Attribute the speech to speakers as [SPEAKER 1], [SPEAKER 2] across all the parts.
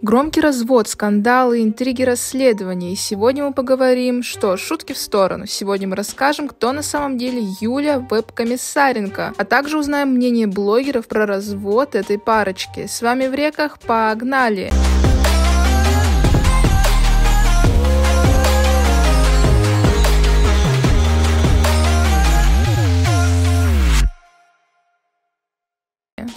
[SPEAKER 1] Громкий развод, скандалы, интриги, расследования. И сегодня мы поговорим, что шутки в сторону. Сегодня мы расскажем, кто на самом деле Юля Веб-комиссаренко, а также узнаем мнение блогеров про развод этой парочки. С вами в реках, погнали! Погнали!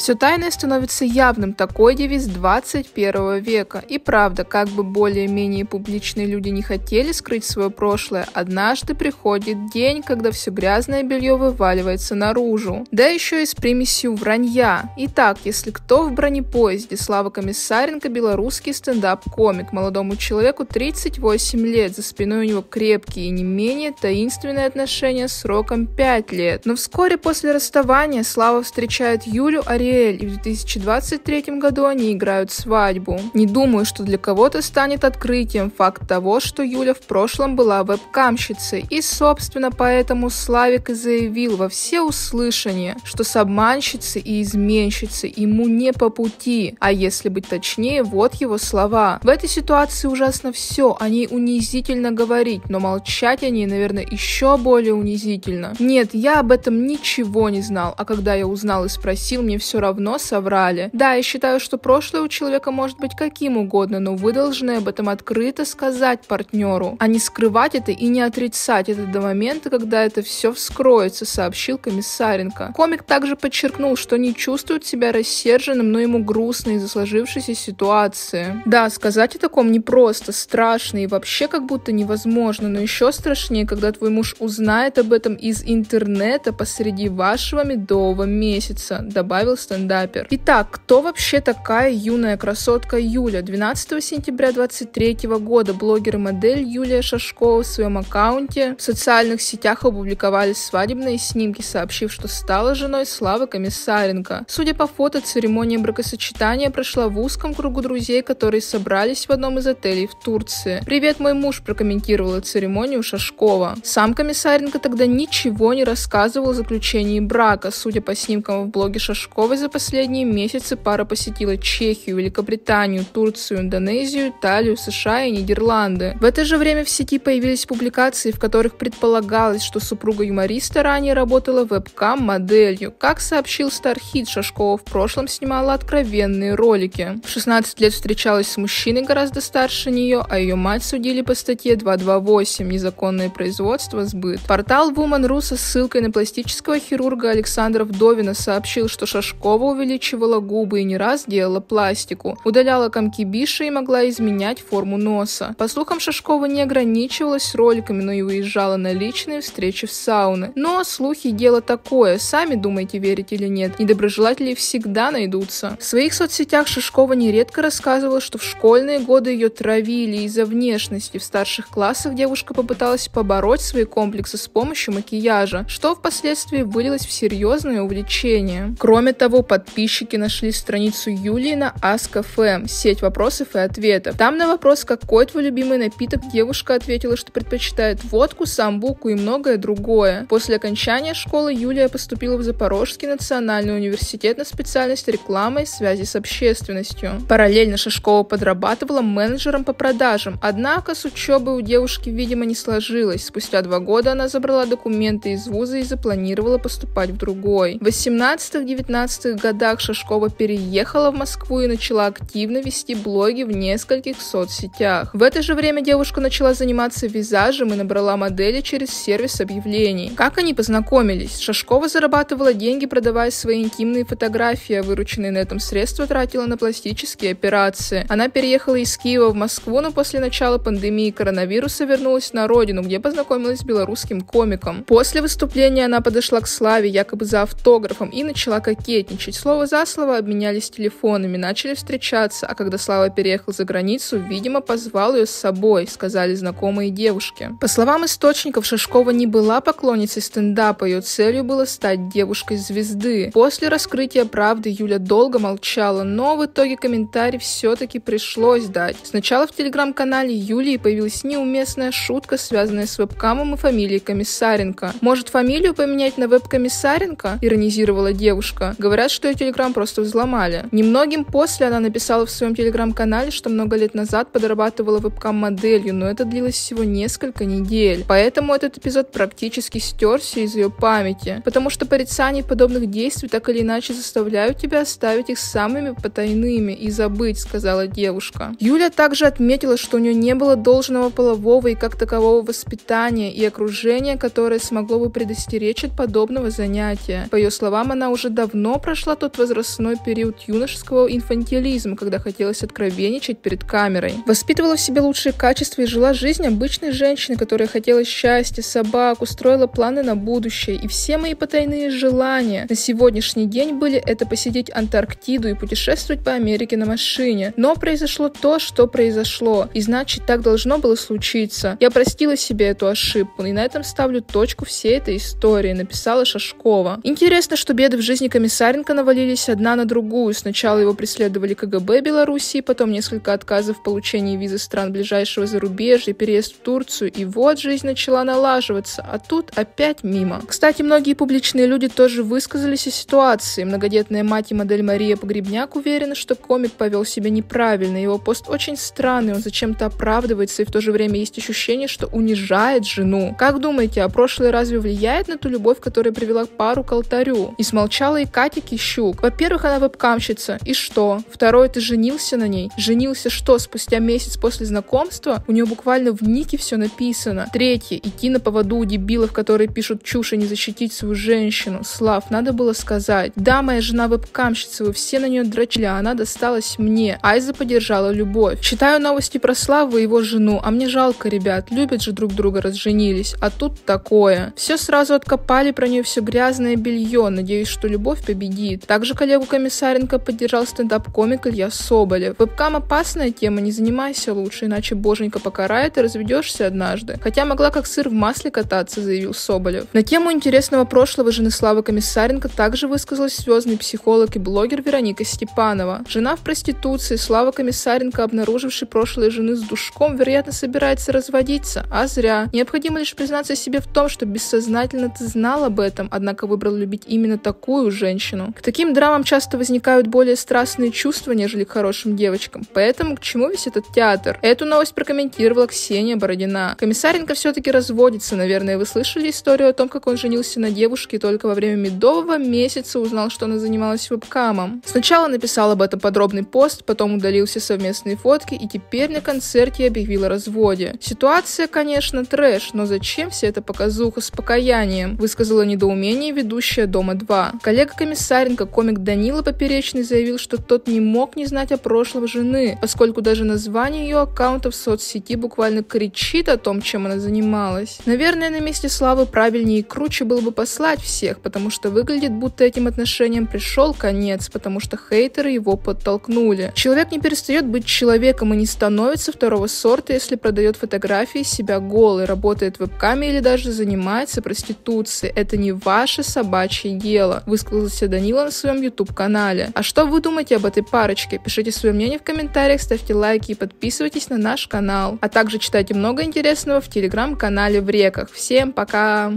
[SPEAKER 1] Все тайное становится явным, такой девиз 21 века. И правда, как бы более-менее публичные люди не хотели скрыть свое прошлое, однажды приходит день, когда все грязное белье вываливается наружу. Да еще и с примесью вранья. Итак, если кто в бронепоезде, Слава Комиссаренко, белорусский стендап-комик. Молодому человеку 38 лет, за спиной у него крепкие и не менее таинственные отношения сроком 5 лет. Но вскоре после расставания Слава встречает Юлю Ариэль Ариэль, и в 2023 году они играют свадьбу. Не думаю, что для кого-то станет открытием факт того, что Юля в прошлом была вебкамщицей, и, собственно, поэтому Славик и заявил во все услышания, что с обманщицей и изменщицей ему не по пути, а если быть точнее, вот его слова. В этой ситуации ужасно все, о ней унизительно говорить, но молчать о ней, наверное, еще более унизительно. Нет, я об этом ничего не знал, а когда я узнал и спросил, мне все равно соврали. Да, я считаю, что прошлое у человека может быть каким угодно, но вы должны об этом открыто сказать партнеру, а не скрывать это и не отрицать это до момента, когда это все вскроется, сообщил Комиссаренко. Комик также подчеркнул, что не чувствует себя рассерженным, но ему грустно из-за сложившейся ситуации. Да, сказать о таком непросто, страшно и вообще как будто невозможно, но еще страшнее, когда твой муж узнает об этом из интернета посреди вашего медового месяца, добавил Стэн стендапер. Итак, кто вообще такая юная красотка Юля? 12 сентября 2023 года блогер и модель Юлия Шашкова в своем аккаунте в социальных сетях опубликовали свадебные снимки, сообщив, что стала женой Славы Комиссаренко. Судя по фото, церемония бракосочетания прошла в узком кругу друзей, которые собрались в одном из отелей в Турции. «Привет, мой муж», прокомментировала церемонию Шашкова. Сам Комиссаренко тогда ничего не рассказывал о заключении брака. Судя по снимкам в блоге Шашковой, за последние месяцы пара посетила Чехию, Великобританию, Турцию, Индонезию, Италию, США и Нидерланды. В это же время в сети появились публикации, в которых предполагалось, что супруга юмориста ранее работала вебкам-моделью. Как сообщил Стархит, Шашкова в прошлом снимала откровенные ролики. В 16 лет встречалась с мужчиной гораздо старше нее, а ее мать судили по статье 228 «Незаконное производство, сбыт». Портал Woman.ru со ссылкой на пластического хирурга Александра Вдовина сообщил, что Шашкова снова увеличивала губы и не раз делала пластику, удаляла комки биша и могла изменять форму носа. По слухам, Шашкова не ограничивалась роликами, но и уезжала на личные встречи в сауны. Но слухи дело такое, сами думаете, верить или нет. Недоброжелатели всегда найдутся. В своих соцсетях Шишкова нередко рассказывала, что в школьные годы ее травили из-за внешности. В старших классах девушка попыталась побороть свои комплексы с помощью макияжа, что впоследствии вылилось в серьезное увлечение. Кроме того, подписчики нашли страницу Юлии на Ask.fm, сеть вопросов и ответов. Там на вопрос, какой твой любимый напиток, девушка ответила, что предпочитает водку, самбуку и многое другое. После окончания школы Юлия поступила в Запорожский национальный университет на специальность реклама и связи с общественностью. Параллельно Шашкова подрабатывала менеджером по продажам, однако с учебой у девушки, видимо, не сложилось. Спустя два года она забрала документы из вуза и запланировала поступать в другой. В 18-19 90-х годах Шашкова переехала в Москву и начала активно вести блоги в нескольких соцсетях. В это же время девушка начала заниматься визажем и набрала модели через сервис объявлений. Как они познакомились? Шашкова зарабатывала деньги, продавая свои интимные фотографии, а вырученные на этом средства тратила на пластические операции. Она переехала из Киева в Москву, но после начала пандемии коронавируса вернулась на родину, где познакомилась с белорусским комиком. После выступления она подошла к Славе якобы за автографом и начала кокетничать чуть слово за слово обменялись телефонами, начали встречаться, а когда Слава переехал за границу, видимо, позвал ее с собой, сказали знакомые девушки. По словам источников, Шашкова не была поклонницей стендапа, ее целью было стать девушкой звезды. После раскрытия правды Юля долго молчала, но в итоге комментарий все-таки пришлось дать. Сначала в телеграм-канале Юлии появилась неуместная шутка, связанная с вебкамом и фамилией Комиссаренко. Может, фамилию поменять на веб-комиссаренко? Иронизировала девушка. Говорят, что ее телеграм просто взломали. Немногим после она написала в своем телеграм-канале, что много лет назад подрабатывала вебкам-моделью, но это длилось всего несколько недель. Поэтому этот эпизод практически стерся из ее памяти. Потому что порицание подобных действий так или иначе заставляют тебя оставить их самыми потайными и забыть, сказала девушка. Юля также отметила, что у нее не было должного полового и как такового воспитания и окружения, которое смогло бы предостеречь от подобного занятия. По ее словам, она уже давно прошла тот возрастной период юношеского инфантилизма, когда хотелось откровенничать перед камерой. Воспитывала в себе лучшие качества и жила жизнь обычной женщины, которая хотела счастья, собак, устроила планы на будущее. И все мои потайные желания на сегодняшний день были это посетить Антарктиду и путешествовать по Америке на машине. Но произошло то, что произошло. И значит, так должно было случиться. Я простила себе эту ошибку, и на этом ставлю точку всей этой истории, написала Шашкова. Интересно, что беды в жизни Комиссаренко навалились одна на другую. Сначала его преследовали КГБ Белоруссии, потом несколько отказов в получении визы стран ближайшего зарубежья, переезд в Турцию, и вот жизнь начала налаживаться, а тут опять мимо. Кстати, многие публичные люди тоже высказались о ситуации. Многодетная мать и модель Мария Погребняк уверена, что комик повел себя неправильно, его пост очень странный, он зачем-то оправдывается, и в то же время есть ощущение, что унижает жену. Как думаете, а прошлое разве влияет на ту любовь, которая привела пару к алтарю? И смолчала и Катя Кищук. Во-первых, она вебкамщица. И что? Второе, ты женился на ней? Женился что, спустя месяц после знакомства? У нее буквально в нике все написано. Третье, идти на поводу у дебилов, которые пишут чушь и не защитить свою женщину. Слав, надо было сказать. Да, моя жена вебкамщица, вы все на нее дрочили, а она досталась мне. Айза поддержала любовь. Читаю новости про Славу и его жену, а мне жалко, ребят, любят же друг друга, разженились. А тут такое. Все сразу откопали про нее все грязное белье, надеюсь, что любовь победит. Также коллегу Комиссаренко поддержал стендап-комик Илья Соболев. Вебкам опасная тема, не занимайся лучше, иначе боженька покарает и разведешься однажды. Хотя могла как сыр в масле кататься, заявил Соболев. На тему интересного прошлого жены Славы Комиссаренко также высказалась звездный психолог и блогер Вероника Степанова. Жена в проституции, Слава Комиссаренко, обнаруживший прошлое жены с душком, вероятно, собирается разводиться, а зря. Необходимо лишь признаться себе в том, что бессознательно ты знал об этом, однако выбрал любить именно такую женщину. К таким драмам часто возникают более страстные чувства, нежели к хорошим девочкам. Поэтому к чему весь этот театр? Эту новость прокомментировала Ксения Бородина. Комиссаренко все-таки разводится. Наверное, вы слышали историю о том, как он женился на девушке и только во время медового месяца узнал, что она занималась вебкамом. Сначала написал об этом подробный пост, потом удалил все совместные фотки и теперь на концерте объявил о разводе. Ситуация, конечно, трэш, но зачем вся эта показуха с покаянием? Высказала недоумение ведущая Дома-2. Коллега Комиссаренко, комик Данила Поперечный, заявил, что тот не мог не знать о прошлом жены, поскольку даже название ее аккаунта в соцсети буквально кричит о том, чем она занималась. Наверное, на месте Славы правильнее и круче было бы послать всех, потому что выглядит, будто этим отношениям пришел конец, потому что хейтеры его подтолкнули. Человек не перестает быть человеком и не становится второго сорта, если продает фотографии себя голой, работает в вебкаме или даже занимается проституцией. Это не ваше собачье дело, высказался Данила на своем YouTube-канале. А что вы думаете об этой парочке? Пишите свое мнение в комментариях, ставьте лайки и подписывайтесь на наш канал. А также читайте много интересного в телеграм-канале в реках. Всем пока!